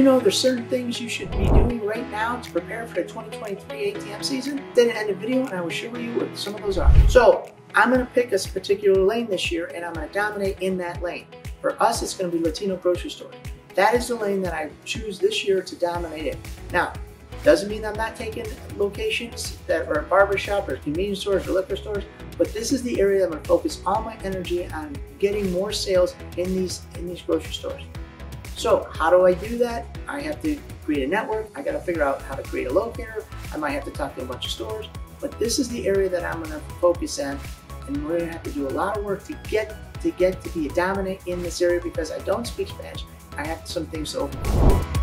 You know, there's certain things you should be doing right now to prepare for the 2023 ATM season. Then end the video and I will show you what some of those are. So I'm gonna pick a particular lane this year and I'm gonna dominate in that lane. For us, it's gonna be Latino grocery store. That is the lane that I choose this year to dominate in. Now, doesn't mean I'm not taking locations that are barbershop or convenience stores or liquor stores, but this is the area that I'm gonna focus all my energy on getting more sales in these in these grocery stores. So how do I do that? I have to create a network. I got to figure out how to create a locator. I might have to talk to a bunch of stores, but this is the area that I'm going to focus on. And we're going to have to do a lot of work to get to get to be a dominant in this area because I don't speak Spanish. I have some things to overcome.